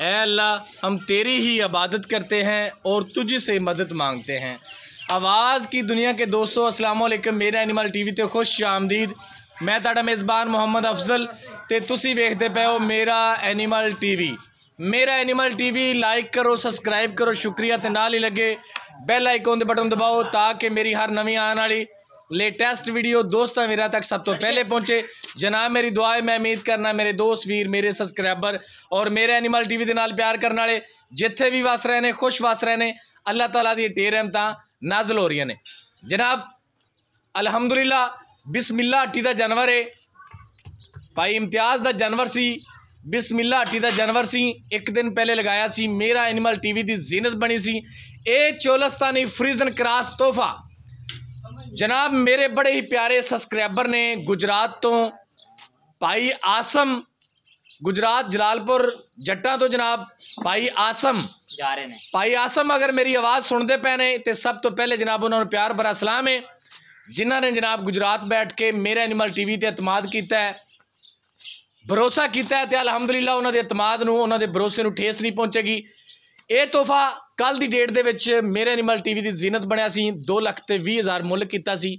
اے اللہ ہم تیری ہی عبادت کرتے ہیں اور تجھ سے مدد مانگتے ہیں آواز کی دنیا کے دوستو اسلام علیکم میرا ایمل ٹی وی تے خوش شام میں تاڑا میزبان محمد افضل تو تیتے پہ ہو میرا ایمل ٹی وی میرا ایمل ٹی وی لائک کرو سبسکرائب کرو شکریہ تے نہ ہی لگے بیل آئیکن دے بٹن دباؤ تاکہ میری ہر نوی آن والی ਲੇਟੈਸਟ ਵੀਡੀਓ ਦੋਸਤਾਂ ਮੇਰਾ ਤੱਕ ਸਭ ਤੋਂ ਪਹਿਲੇ ਪਹੁੰਚੇ ਜਨਾਬ ਮੇਰੀ ਦੁਆ ਹੈ ਮੈਂ ਉਮੀਦ ਕਰਨਾ ਮੇਰੇ ਦੋਸਤ ਵੀਰ ਮੇਰੇ ਸਬਸਕ੍ਰਾਈਬਰ ਔਰ ਮੇਰੇ ਐਨੀਮਲ ਟੀਵੀ ਦੇ ਨਾਲ ਪਿਆਰ ਕਰਨ ਵਾਲੇ ਜਿੱਥੇ ਵੀ ਵਸ ਰਹੇ ਨੇ ਖੁਸ਼ ਵਸ ਰਹੇ ਨੇ ਅੱਲਾਹ ਤਾਲਾ ਦੀ ਢੇਰ ਰਹਿਮਤਾਂ ਨਾਜ਼ਲ ਹੋ ਰਹੀਆਂ ਨੇ ਜਨਾਬ ਅਲਹਮਦੁਲਿਲਾ ਬਿਸਮਿਲ੍ਲਾ ਹੱਟੀ ਦਾ ਜਨਵਰ ਹੈ ਭਾਈ ਇਮਤਿਆਜ਼ ਦਾ ਜਨਵਰ ਸੀ ਬਿਸਮਿਲ੍ਲਾ ਹੱਟੀ ਦਾ ਜਨਵਰ ਸੀ ਇੱਕ ਦਿਨ ਪਹਿਲੇ ਲਗਾਇਆ ਸੀ ਮੇਰਾ ਐਨੀਮਲ ਟੀਵੀ ਦੀ ਜ਼ੀਨਤ ਬਣੀ ਸੀ ਇਹ ਚੋਲਸਤਾਨੀ ਫ੍ਰੀਜ਼ਨ ਕਰਾਸ ਤੋਹਫਾ جناب میرے بڑے ہی پیارے سبسکرائبر نے گجرات تو پائی آسم گجرات جلال پور جٹاں تو جناب پائی آسم جا پائی آسم اگر میری آواز سن دے نے تے سب تو پہلے جناب انہوں نے پیار برا سلام ہے جہاں نے جناب گجرات بیٹھ کے میرے اینیمل ٹی وی تے اعتماد کیتا ہے بھروسہ کیتا ہے تے الحمدللہ انہوں نے اعتماد نو انہوں کے بھروسے نو ٹھیس نہیں پہنچے گی ਇਹ ਤੋਹਫਾ ਕੱਲ ਦੀ ਡੇਟ ਦੇ ਵਿੱਚ ਮੇਰੇ ਐਨੀਮਲ ਟੀਵੀ ਦੀ ਜ਼ੀਨਤ ਬਣਿਆ ਸੀ 2 ਲੱਖ ਤੇ 20 ਹਜ਼ਾਰ ਮੁੱਲ ਕੀਤਾ ਸੀ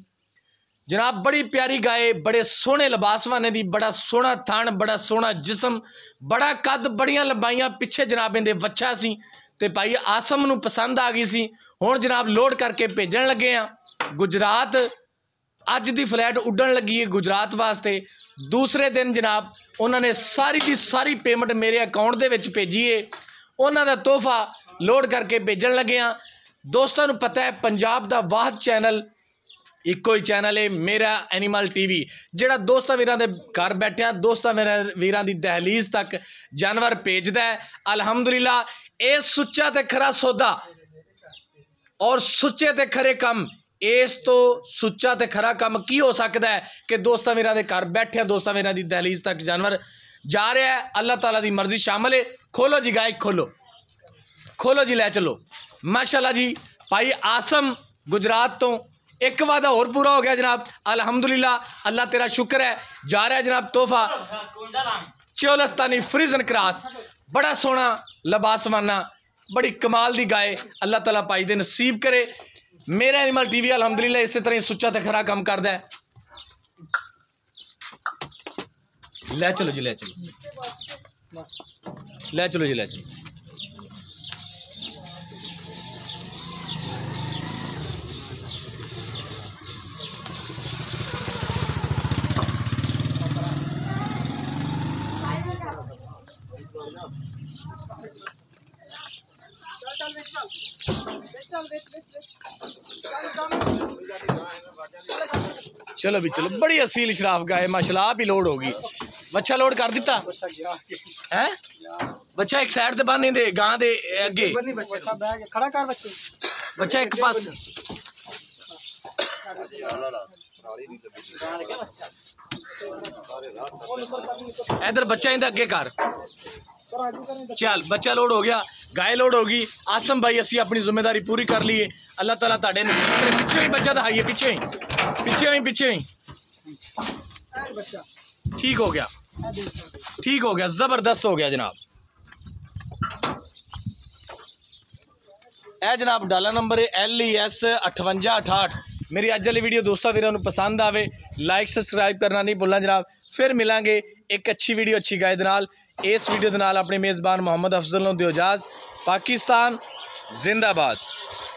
ਜਨਾਬ ਬੜੀ ਪਿਆਰੀ ਗਾਏ ਬੜੇ ਸੋਹਣੇ ਲਬਾਸਵਾਨੇ ਦੀ ਬੜਾ ਸੋਹਣਾ ਥਣ ਬੜਾ ਸੋਹਣਾ ਜਿਸਮ ਬੜਾ ਕੱਦ ਬੜੀਆਂ ਲੰਬਾਈਆਂ ਪਿੱਛੇ ਜਨਾਬ ਇਹਦੇ ਵੱਛਾ ਸੀ ਤੇ ਭਾਈ ਆਸਮ ਨੂੰ ਪਸੰਦ ਆ ਗਈ ਸੀ ਹੁਣ ਜਨਾਬ ਲੋਡ ਕਰਕੇ ਭੇਜਣ ਲੱਗੇ ਆ ਗੁਜਰਾਤ ਅੱਜ ਦੀ ਫਲੈਟ ਉੱਡਣ ਲੱਗੀ ਹੈ ਗੁਜਰਾਤ ਵਾਸਤੇ ਦੂਸਰੇ ਦਿਨ ਜਨਾਬ ਉਹਨਾਂ ਨੇ ਸਾਰੀ ਦੀ ਸਾਰੀ ਪੇਮੈਂਟ ਮੇਰੇ ਅਕਾਊਂਟ ਦੇ ਵਿੱਚ ਭੇਜੀ ਏ ਉਹਨਾਂ ਦਾ ਤੋਹਫਾ ਲੋਡ ਕਰਕੇ ਭੇਜਣ ਲੱਗੇ ਆ ਦੋਸਤਾਂ ਨੂੰ ਪਤਾ ਹੈ ਪੰਜਾਬ ਦਾ ਵਾਹਦ ਚੈਨਲ ਇੱਕੋ ਹੀ ਚੈਨਲ ਹੈ ਮੇਰਾ ਐਨੀਮਲ ਟੀਵੀ ਜਿਹੜਾ ਦੋਸਤਾਂ ਵੀਰਾਂ ਦੇ ਘਰ ਬੈਠਿਆ ਦੋਸਤਾਂ ਵੀਰਾਂ ਦੀ ਦਹਲੀਜ਼ ਤੱਕ ਜਾਨਵਰ ਭੇਜਦਾ ਹੈ ਅਲਹਮਦੁਲਿਲਾ ਇਹ ਸੁੱਚਾ ਤੇ ਖਰਾ ਸੌਦਾ ਔਰ ਸੁੱਚੇ ਤੇ ਖਰੇ ਕੰਮ ਇਸ ਤੋਂ ਸੁੱਚਾ ਤੇ ਖਰਾ ਕੰਮ ਕੀ ਹੋ ਸਕਦਾ ਹੈ ਕਿ ਦੋਸਤਾਂ ਵੀਰਾਂ ਦੇ ਘਰ ਬੈਠਿਆ ਦੋਸਤਾਂ ਵੀਰਾਂ ਦੀ ਦਹਲੀਜ਼ ਤੱਕ ਜਾਨਵਰ جا رہا ہے اللہ تعالیٰ دی مرضی شامل ہے کھولو جی گائک کھولو کھولو جی لے چلو ماشاءاللہ جی بھائی آسم گجرات تو ایک وعدہ اور پورا ہو گیا جناب الحمدللہ اللہ تیرا شکر ہے جا رہا ہے جناب تحفہ چولہستانی فریزن کراس بڑا سونا لباس مانا بڑی کمال دی گائے اللہ تعالیٰ پائی دے نصیب کرے میرا ایمل ٹی وی الحمدللہ اسی طرح سچا تو خراب کام کرد ہے لے چلو جی لے چلو لے چلو جی لے چلو Thank you. ਚਲੋ ਵੀ ਚਲੋ ਬੜੀ ਅਸੀਲ ਸ਼ਰਾਫ ਗਾਏ ਮਾਸ਼ਾਅੱਲਾ ਵੀ ਲੋਡ ਹੋ ਗਈ ਬੱਚਾ ਲੋਡ ਕਰ ਦਿੱਤਾ ਹੈ ਬੱਚਾ ਇੱਕ ਸਾਈਡ ਤੇ ਬੰਨੇ ਦੇ ਗਾਂ ਦੇ ਅੱਗੇ ਬੱਚਾ ਇੱਕ ਪਾਸ ਇਧਰ ਬੱਚਾ ਇਹਦੇ ਅੱਗੇ ਕਰ چل بچہ لوڈ ہو گیا گائے لوڈ ہوگی آسم بھائی اسی اپنی ذمہ داری پوری کر لیے اللہ تعالیٰ پیچھے پیچھے پیچھے پیچھے ہی ہی ہی ہی بچہ دہائیے ٹھیک ٹھیک ہو ہو ہو گیا گیا گیا زبردست جناب یہ جناب ڈالا نمبر اٹھنجا اٹھاہٹ میری اجلی ویڈیو دوستوں پسند آئے لائک سبسکرائب کرنا نہیں بھولنا جناب فر ملیں گے ایک اچھی ویڈیو اچھی گائے اس ویڈیو کے اپنے میزبان محمد افضل نوجاز پاکستان زندہ آباد